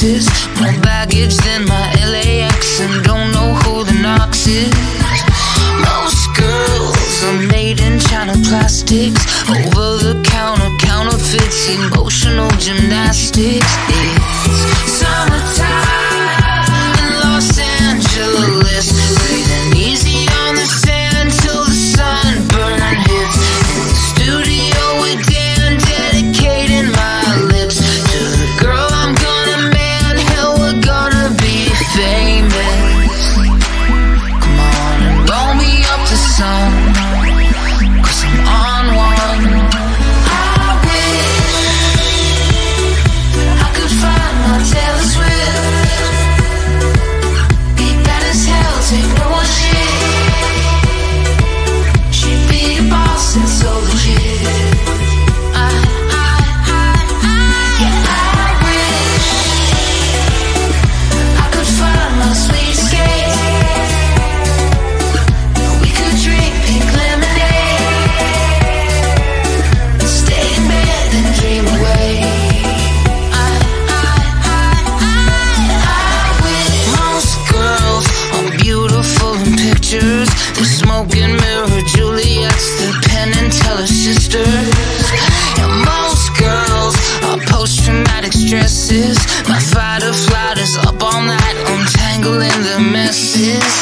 boxes More baggage than my LAX And don't know who the Knocks is. Most girls are made in China plastics. Over the counter counterfeits Emotional gymnastics. My fight or flight is up all night, I'm tangling the messes.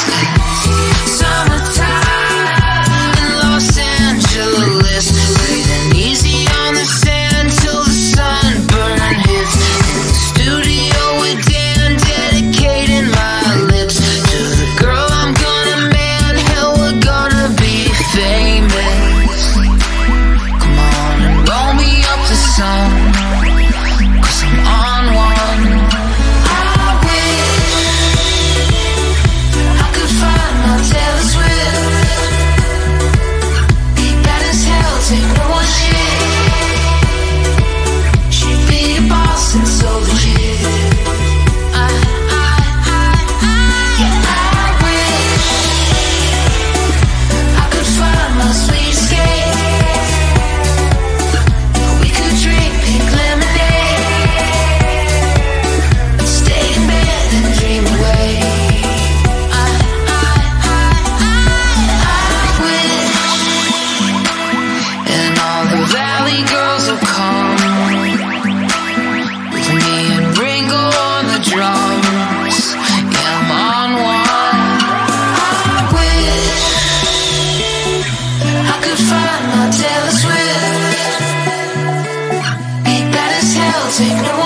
Sing